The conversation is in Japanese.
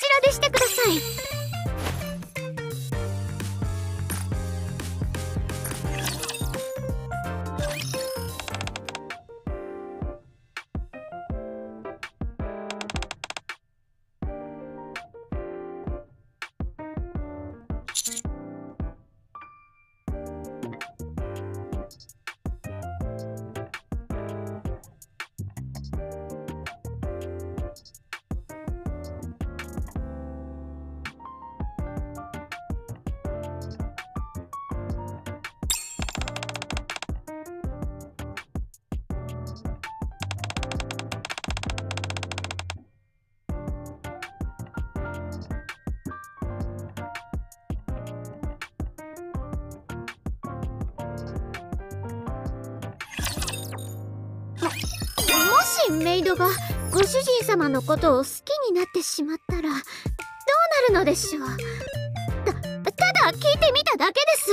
ちらでしてください。しメイドがご主人様のことを好きになってしまったらどうなるのでしょう。たただ聞いてみただけです。